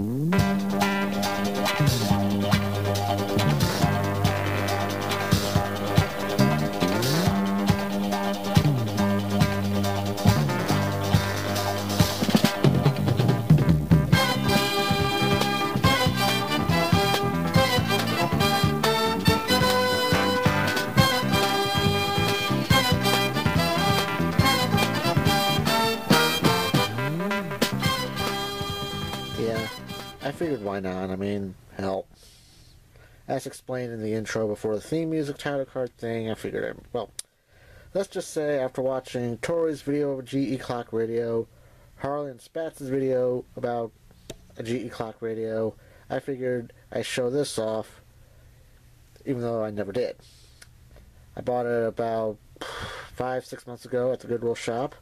Yeah, figured why not. I mean, hell. As explained in the intro before the theme music title card thing, I figured, I, well, let's just say after watching Tori's video of GE Clock Radio, Harley and Spats' video about a GE Clock Radio, I figured I'd show this off, even though I never did. I bought it about five, six months ago at the Goodwill shop.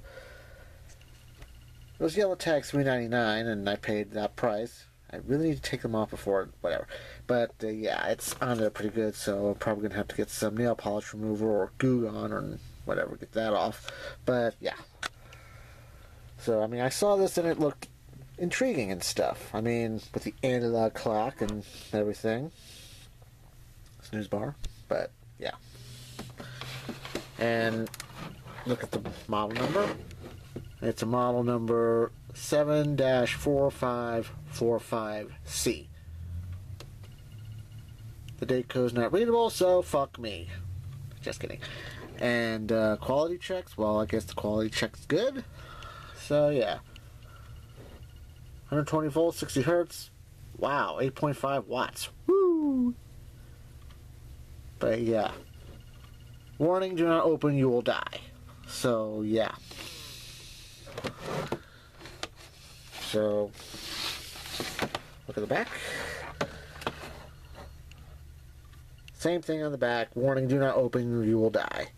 It was yellow tag three ninety nine, and I paid that price. I really need to take them off before whatever. But uh, yeah, it's on there pretty good, so I'm probably gonna have to get some nail polish remover or Goo Gone or whatever, get that off. But yeah. So I mean, I saw this and it looked intriguing and stuff. I mean, with the analog clock and everything, snooze bar. But yeah. And look at the model number. It's a model number 7-4545C. The date code's not readable, so fuck me. Just kidding. And uh, quality checks, well, I guess the quality check's good. So, yeah. 120 volts, 60 hertz. Wow, 8.5 watts. Woo! But, yeah. Warning, do not open, you will die. So, yeah. So, look at the back. Same thing on the back. Warning, do not open, you will die.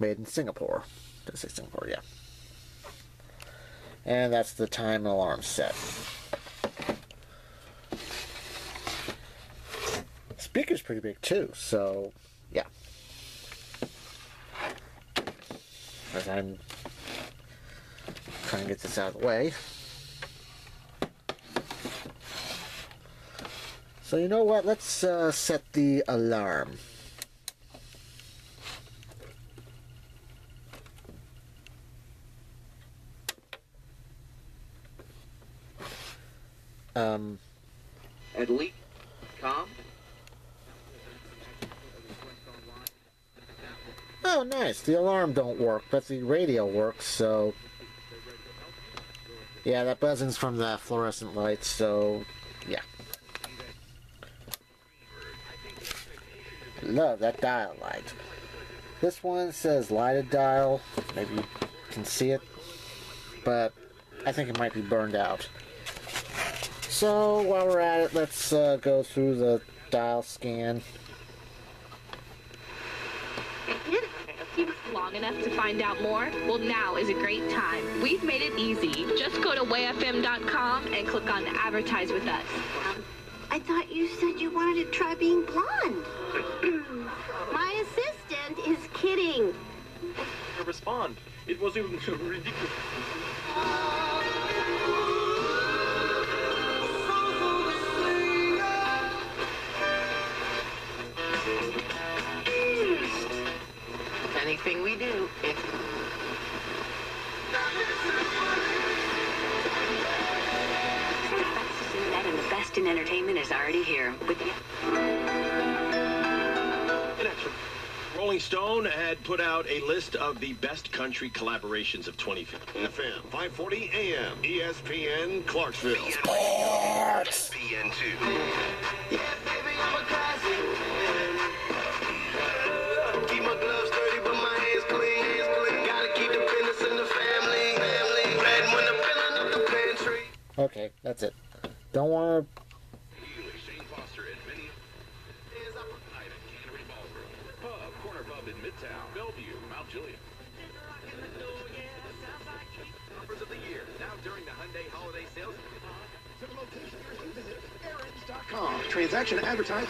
Made in Singapore. Did I say Singapore? Yeah. And that's the time alarm set. Speaker's pretty big too, so yeah. As I'm trying to get this out of the way. So you know what? Let's uh, set the alarm. Um, At least calm. oh, nice. The alarm don't work, but the radio works. So, yeah, that buzzing's from the fluorescent lights. So, Love that dial light. This one says lighted dial. Maybe you can see it, but I think it might be burned out. So while we're at it, let's uh, go through the dial scan. Long enough to find out more? Well, now is a great time. We've made it easy. Just go to wayfm.com and click on Advertise with Us. I thought you said you wanted to try being blonde. My assistant is kidding. respond. It was even ridiculous. Anything we do, it. Entertainment is already here with you. Rolling Stone had put out a list of the best country collaborations of 2015. FM 540 AM ESPN Clarksville. BN2. Keep my gloves dirty, but my hands clean. Gotta keep the business in the family. Red when I'm filling up. Okay, that's it. Don't want to. Pub in Midtown, Bellevue, Mount Juliet. Offers of the year, now during the Hyundai holiday sales. Com. Transaction advertised.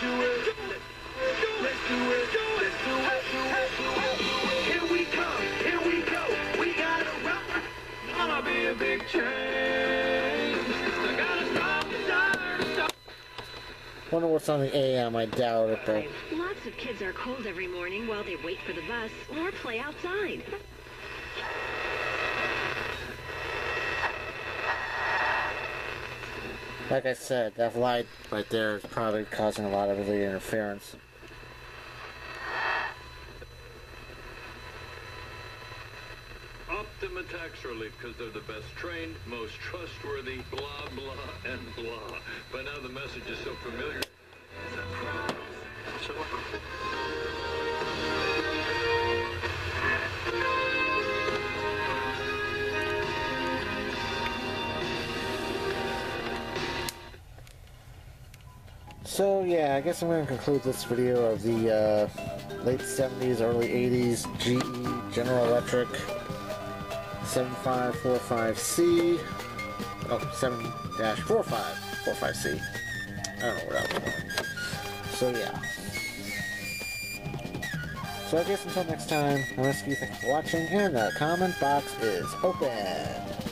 Here Wonder what's on the AM. I doubt it, though. Lots of kids are cold every morning while they wait for the bus or play outside. Like I said, that light right there is probably causing a lot of the interference. Tax Relief, because they're the best trained, most trustworthy, blah, blah, and blah. By now the message is so familiar. So yeah, I guess I'm going to conclude this video of the uh, late 70s, early 80s GE General Electric 7545C. Oh, 7-4545C. I don't know what that was going. So yeah. So I guess until next time, I ask you thanks for watching, and the comment box is open.